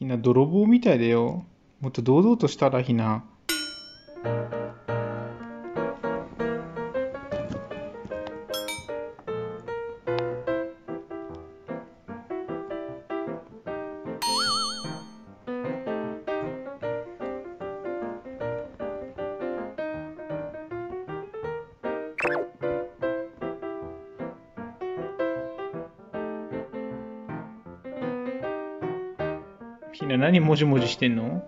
ひな泥棒みたいだよ。もっと堂々としたらひな。ひな何もじもじしてんの？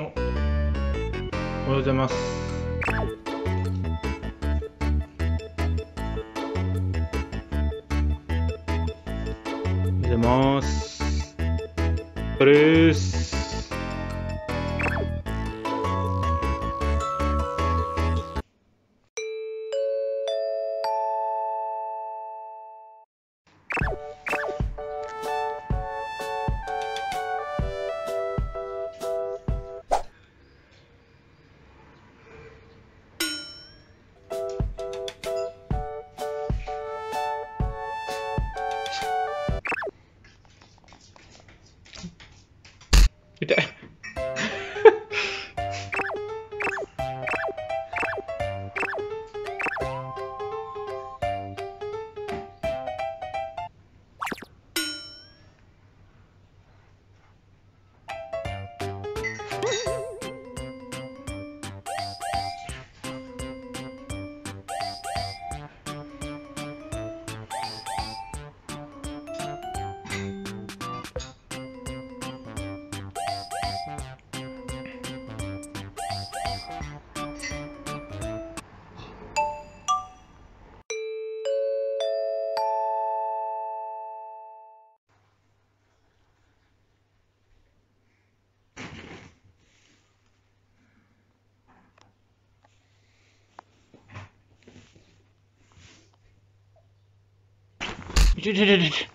おおはようございます。おはようございます。お疲れです。It Tütütütüt.